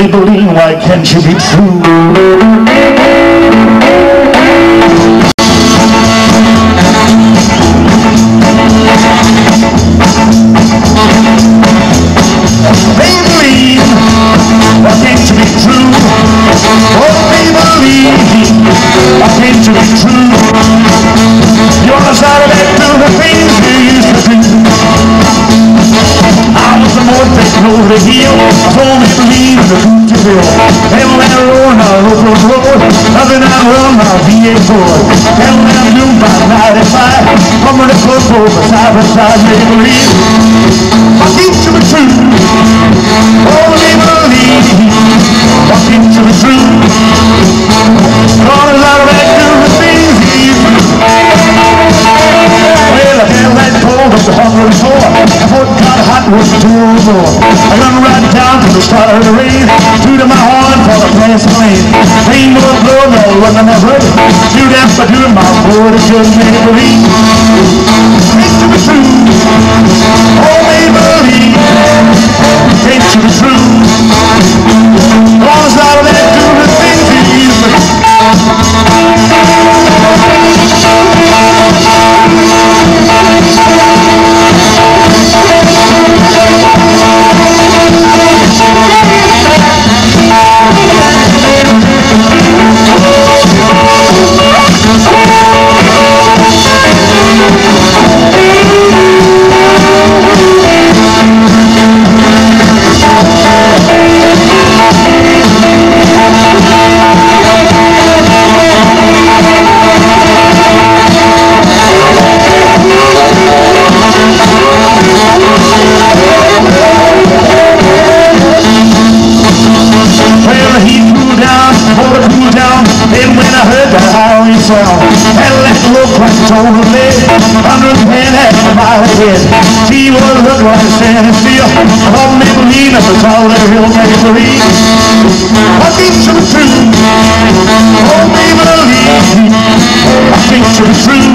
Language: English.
Maybellene, why can't you be true? Maybellene, why can't you be true? Oh, be true? You're the side of that do the things the taken over the hill. I told Maybellene the boot to bill. Hell and roar, now road, road, road. Nothing I run, my V8 Ford. Hell and noon by 95. Coming to club over side by Maybellene. Why Before it got hot, was two or more. I run right down to the start of the rain. Tooted my horn for the passing lane. Rain was blowing, all that road. Do that by doing my boy, it just made me believe. Sound, had left look like a total lead, under the pan had a mile ahead. She was looking like a standing still, all Maybellene up the tall of the hill, Maybellene. What keeps you true? Oh, Maybellene, what keeps you true? You're that